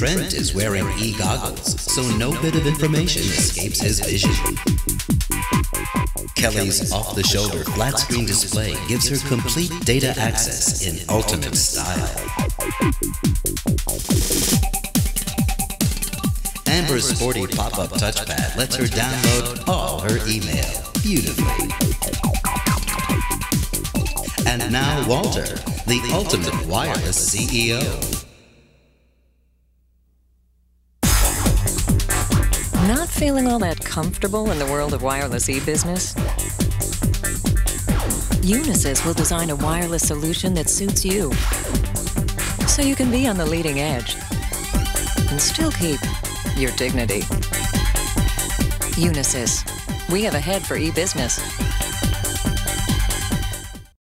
Trent is wearing e-goggles, so no bit of information escapes his vision. Kelly's off-the-shoulder flat-screen display gives her complete data access in ultimate style. Amber's sporty pop-up touchpad lets her download all her email beautifully. And now Walter, the ultimate wireless CEO. Not feeling all that comfortable in the world of wireless e-business? Unisys will design a wireless solution that suits you. So you can be on the leading edge and still keep your dignity. Unisys. We have a head for e-business.